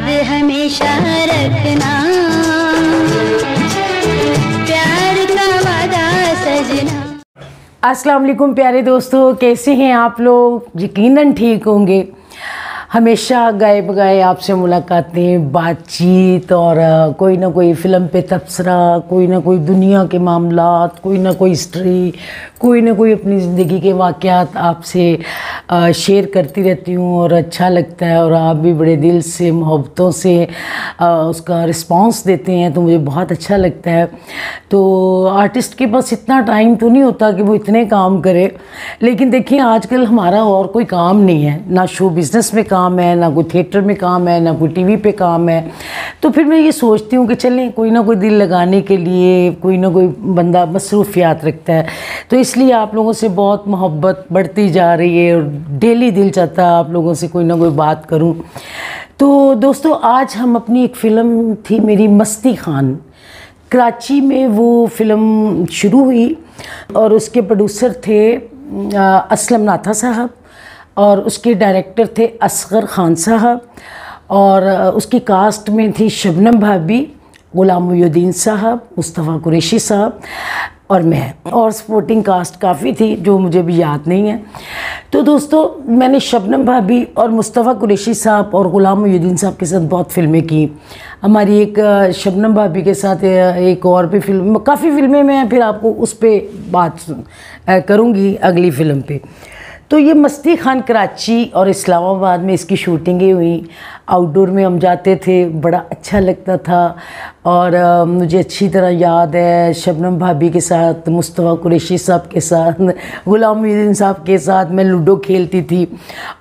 याद हमेशा रखना। प्यार का वादा सजना। अस्सलाम वालेकुम प्यारे दोस्तों, कैसे हैं आप लोग? यकीनन ठीक होंगे। हमेशा गाए बगाए आपसे मुलाकातें बातचीत और कोई ना कोई फ़िल्म पे तबसरा, कोई ना कोई दुनिया के मामला कोई ना कोई हिस्ट्री कोई ना कोई अपनी ज़िंदगी के वाक़यात आपसे शेयर करती रहती हूँ और अच्छा लगता है और आप भी बड़े दिल से, मोहब्बतों से उसका रिस्पांस देते हैं तो मुझे बहुत अच्छा लगता है। तो आर्टिस्ट के पास इतना टाइम तो नहीं होता कि वो इतने काम करे, लेकिन देखिए आजकल हमारा और कोई काम नहीं है, ना शो बिज़नेस में काम है, ना कोई थिएटर में काम है, ना कोई टीवी पे काम है। तो फिर मैं ये सोचती हूँ कि चलें, कोई ना कोई दिल लगाने के लिए, कोई ना कोई बंदा मसरूफियात रखता है। तो इसलिए आप लोगों से बहुत मोहब्बत बढ़ती जा रही है और डेली दिल चाहता है आप लोगों से कोई ना कोई बात करूँ। तो दोस्तों, आज हम अपनी एक फ़िल्म थी मेरी मस्ती खान। कराची में वो फ़िल्म शुरू हुई और उसके प्रोड्यूसर थे असलम नाथा साहब। और उसके डायरेक्टर थे असगर खान साहब और उसकी कास्ट में थी शबनम भाभी, गुलाम मुयुद्दीन साहब, मुस्तफ़ा कुरैशी साहब और मैं। और सपोर्टिंग कास्ट काफ़ी थी, जो मुझे भी याद नहीं है। तो दोस्तों, मैंने शबनम भाभी और मुस्तफ़ा कुरैशी साहब और ग़ुलाम मुयुद्दीन साहब के साथ बहुत फ़िल्में की। हमारी एक शबनम भाभी के साथ एक और भी फ़िल्म, काफ़ी फ़िल्में मैं फिर आपको उस पर बात करूँगी अगली फ़िल्म पे। तो ये मस्ती खान कराची और इस्लामाबाद में इसकी शूटिंगें हुई। आउटडोर में हम जाते थे बड़ा अच्छा लगता था। और अ, मुझे अच्छी तरह याद है शबनम भाभी के साथ मुस्तफ़ा कुरैशी साहब के साथ गुलाम मुद्दीन साहब के साथ मैं लूडो खेलती थी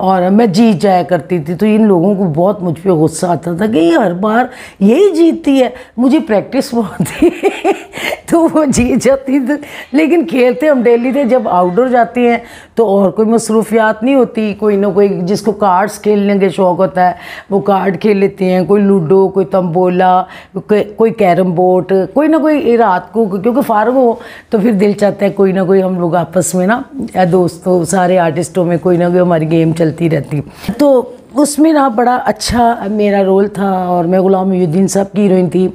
और मैं जीत जाया करती थी। तो इन लोगों को बहुत मुझ पर गुस्सा आता था कि हर बार यही जीतती है। मुझे प्रैक्टिस बहुत थी तो वो जीत जाती थी। लेकिन खेलते हम डेली थे जब आउटडोर जाते हैं तो और कोई मसरूफियात नहीं होती। कोई ना कोई जिसको कार्ड्स खेलने के शौक़ होता है वो कार्ड खेल लेते हैं कोई लूडो कोई तंबोला कोई, कैरम बोर्ड कोई ना कोई रात को क्योंकि फारग हो तो फिर दिल चाहता है कोई ना कोई हम लोग आपस में ना दोस्तों सारे आर्टिस्टों में कोई ना कोई हमारी गेम चलती रहती तो उसमें ना बड़ा अच्छा मेरा रोल था और मैं गुलाम मुद्दीन साहब की हीरोइन थी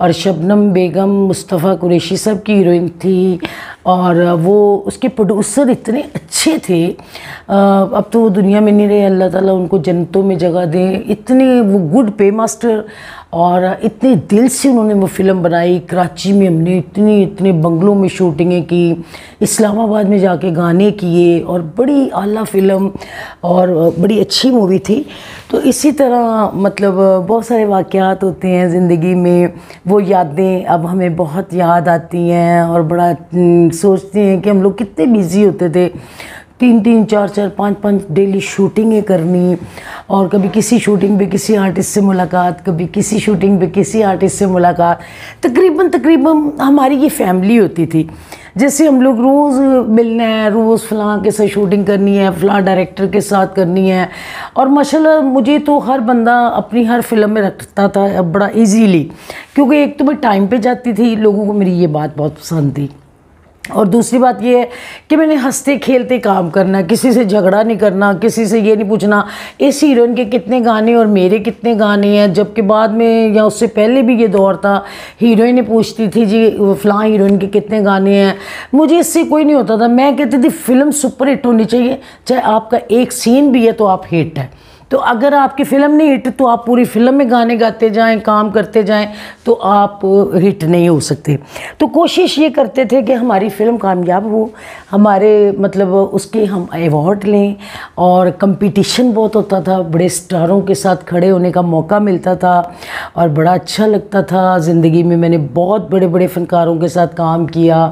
और शबनम बेगम मुस्तफ़ा कुरैशी साहब की हीरोइन थी और वो उसके प्रोड्यूसर इतने अच्छे थे। अब तो वो दुनिया में नहीं रहे, अल्लाह ताला उनको जन्नतों में जगह दें। इतने वो गुड पे मास्टर और इतने दिल से उन्होंने वो फ़िल्म बनाई कराची में हमने इतनी इतने बंगलों में शूटिंगें की इस्लामाबाद में जाके गाने किए और बड़ी आला फ़िल्म और बड़ी अच्छी मूवी थी। तो इसी तरह मतलब बहुत सारे वाक़यात होते हैं ज़िंदगी में वो यादें अब हमें बहुत याद आती हैं और बड़ा हम्म, सोचते हैं कि हम लोग कितने बिज़ी होते थे। तीन तीन चार चार पाँच पाँच डेली शूटिंगें करनी। और कभी किसी शूटिंग पे किसी आर्टिस्ट से मुलाकात, कभी किसी शूटिंग पे किसी आर्टिस्ट से मुलाकात। तकरीबन तकरीबन हमारी ये फैमिली होती थी। जैसे हम लोग रोज़ मिलना है, रोज़ फ़लाँ के साथ शूटिंग करनी है, फ़लाँ डायरेक्टर के साथ करनी है। और माशाल्लाह मुझे तो हर बंदा अपनी हर फ़िल्म में रखता था बड़ा इजीली क्योंकि एक तो मैं टाइम पे जाती थी, लोगों को मेरी ये बात बहुत पसंद थी। और दूसरी बात ये है कि मैंने हँसते खेलते काम करना, किसी से झगड़ा नहीं करना, किसी से ये नहीं पूछना, इस हीरोइन के कितने गाने और मेरे कितने गाने हैं, जबकि बाद में या उससे पहले भी ये दौर था, हीरोइनें पूछती थी, जी फ़लाँ हीरोइन के कितने गाने हैं? मुझे इससे कोई नहीं होता था। मैं कहती थी, फ़िल्म सुपर हिट होनी चाहिए, चाहे आपका एक सीन भी है तो आप हिट है। तो अगर आपकी फ़िल्म नहीं हिट तो आप पूरी फ़िल्म में गाने गाते जाएँ काम करते जाएँ तो आप हिट नहीं हो सकते। तो कोशिश ये करते थे कि हमारी फ़िल्म कामयाब हो। हमारे मतलब उसके हम अवार्ड लें और कंपटीशन बहुत होता था। बड़े स्टारों के साथ खड़े होने का मौका मिलता था और बड़ा अच्छा लगता था। ज़िंदगी में मैंने बहुत बड़े बड़े फ़नकारों के साथ काम किया।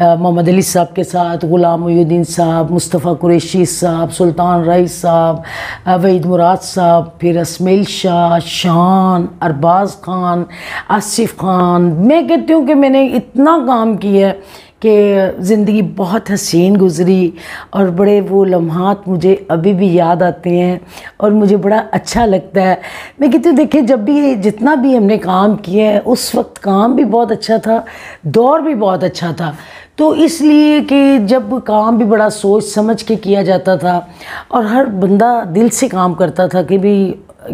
मोहम्मद अली साहब के साथ ग़ुलाम साहब मुस्तफ़ा कुरैशी साहब सुल्तान रईस साहब अ, वहीद मुराद साहब, फिर असमेल शाह, शान, अरबाज खान, आसिफ खान। मैं कहती हूँ कि मैंने इतना काम किया है कि ज़िंदगी बहुत हसीन गुज़री और बड़े वो लम्हात मुझे अभी भी याद आते हैं और मुझे बड़ा अच्छा लगता है। मैं कहती हूँ, देखिए, जब भी जितना भी हमने काम किया है, उस वक्त काम भी बहुत अच्छा था, दौर भी बहुत अच्छा था। तो इसलिए कि जब काम भी बड़ा सोच समझ के किया जाता था और हर बंदा दिल से काम करता था कि भी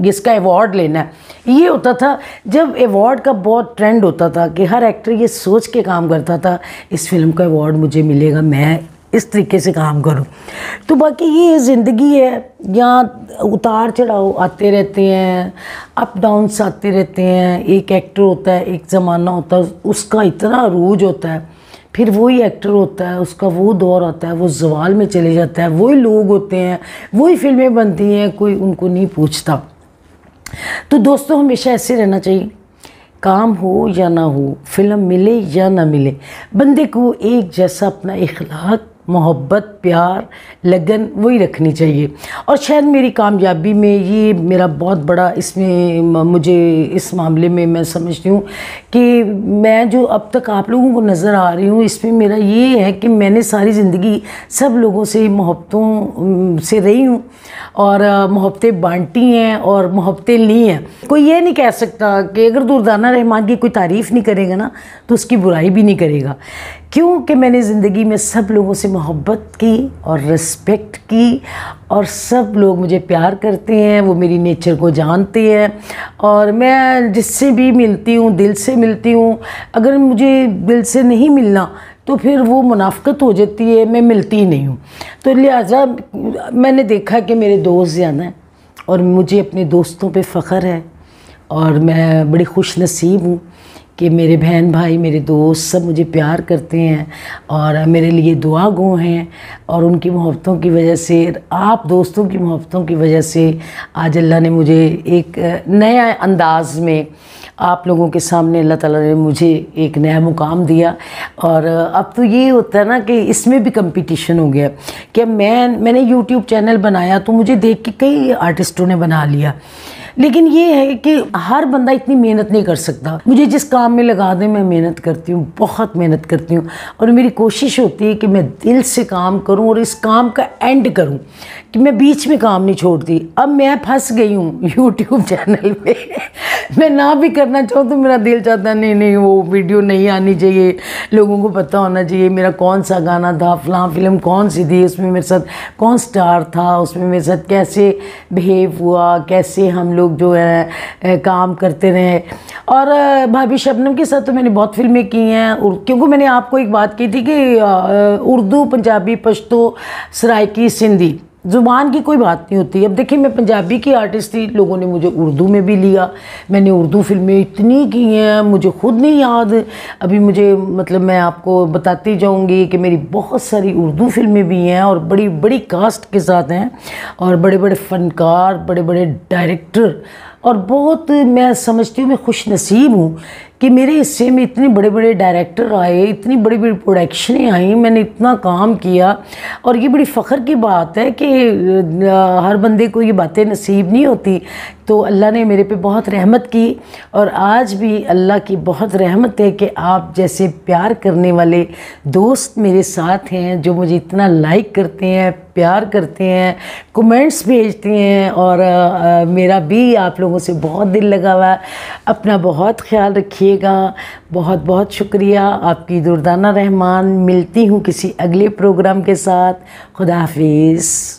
इसका अवार्ड लेना है। ये होता था, जब अवार्ड का बहुत ट्रेंड होता था कि हर एक्टर ये सोच के काम करता था, इस फ़िल्म का अवार्ड मुझे मिलेगा, मैं इस तरीके से काम करूँ। तो बाकी ये ज़िंदगी है, यहाँ उतार चढ़ाव आते रहते हैं अप डाउन्स आते रहते हैं, एक एक्टर होता है, एक ज़माना होता है, उसका इतना रूज होता है, फिर वही एक्टर होता है, उसका वो दौर आता है, वो जवाल में चले जाता है, वही लोग होते हैं, वही फ़िल्में बनती हैं, कोई उनको नहीं पूछता। तो दोस्तों, हमेशा ऐसे रहना चाहिए। काम हो या ना हो, फ़िल्म मिले या ना मिले, बंदे को एक जैसा अपना इखलाक मोहब्बत, प्यार, लगन, वही रखनी चाहिए। और शायद मेरी कामयाबी में ये मेरा बहुत बड़ा इसमें मुझे इस मामले में मैं समझती हूँ कि मैं जो अब तक आप लोगों को नज़र आ रही हूँ, इसमें मेरा ये है कि मैंने सारी ज़िंदगी सब लोगों से मोहब्बतों से रही हूँ और मोहब्बतें बांटी हैं और मोहब्बतें ली हैं। कोई ये नहीं कह सकता कि अगर दुर्दाना रहमान की कोई तारीफ़ नहीं करेगा ना तो उसकी बुराई भी नहीं करेगा। क्योंकि मैंने ज़िंदगी में सब लोगों से मोहब्बत की और रिस्पेक्ट की और सब लोग मुझे प्यार करते हैं, वो मेरी नेचर को जानते हैं और मैं जिससे भी मिलती हूँ, दिल से मिलती हूँ, अगर मुझे दिल से नहीं मिलना तो फिर वो मुनाफ्कत हो जाती है, मैं मिलती ही नहीं हूँ। तो लिहाजा मैंने देखा कि मेरे दोस्त ज़्यादा हैं और मुझे अपने दोस्तों पे फ़ख्र है और मैं बड़ी खुश नसीब हूँ। कि मेरे बहन भाई, मेरे दोस्त सब मुझे प्यार करते हैं और मेरे लिए दुआ गो हैं और उनकी मोहब्बतों की वजह से, आप दोस्तों की मोहब्बतों की वजह से आज अल्लाह ने मुझे एक नया अंदाज में आप लोगों के सामने अल्लाह ताला ने मुझे एक नया मुकाम दिया। और अब तो ये होता है ना कि इसमें भी कंपटीशन हो गया। कि मैं, मैंने यूट्यूब चैनल बनाया तो मुझे देख के कई आर्टिस्टों ने बना लिया। लेकिन ये है कि हर बंदा इतनी मेहनत नहीं कर सकता। मुझे जिस काम में लगा दें, मैं मेहनत करती हूँ, बहुत मेहनत करती हूँ। और मेरी कोशिश होती है कि मैं दिल से काम करूँ और इस काम का एंड करूँ, कि मैं बीच में काम नहीं छोड़ती अब मैं फंस गई हूँ यूट्यूब चैनल पे। मैं ना भी करना चाहूँ तो मेरा दिल चाहता नहीं नहीं, वो वीडियो नहीं आनी चाहिए। लोगों को पता होना चाहिए, मेरा कौन सा गाना था, फलां फ़िल्म कौन सी थी, उसमें मेरे साथ कौन स्टार था, उसमें मेरे साथ कैसे बिहेव हुआ, कैसे हम लोग जो है काम करते रहे। और भाभी शबनम के साथ तो मैंने बहुत फ़िल्में की हैं। क्योंकि मैंने आपको एक बात की थी कि उर्दू, पंजाबी, पश्तो सराइकी सिंधी। ज़ुबान की कोई बात नहीं होती। अब देखिए, मैं पंजाबी की आर्टिस्ट थी, लोगों ने मुझे उर्दू में भी लिया। मैंने उर्दू फ़िल्में इतनी की हैं, मुझे खुद नहीं याद। अभी मुझे मतलब मैं आपको बताती जाऊँगी कि मेरी बहुत सारी उर्दू फ़िल्में भी हैं और बड़ी बड़ी कास्ट के साथ हैं। और बड़े बड़े फ़नकार बड़े बड़े डायरेक्टर और बहुत मैं समझती हूँ मैं खुश नसीब हूँ कि मेरे हिस्से में इतने बड़े बड़े डायरेक्टर आए इतनी बड़ी बड़ी प्रोडक्शनें आई मैंने इतना काम किया। और ये बड़ी फ़ख्र की बात है कि हर बंदे को ये बातें नसीब नहीं होती। तो अल्लाह ने मेरे पे बहुत रहमत की और आज भी अल्लाह की बहुत रहमत है कि आप जैसे प्यार करने वाले दोस्त मेरे साथ हैं जो मुझे इतना लाइक करते हैं प्यार करते हैं कमेंट्स भेजते हैं और अ, मेरा भी आप लोगों से बहुत दिल लगा हुआ है। अपना बहुत ख्याल रखिएगा। बहुत बहुत शुक्रिया। आपकी दुर्दाना रहमान। मिलती हूँ किसी अगले प्रोग्राम के साथ। खुदा हाफिज़।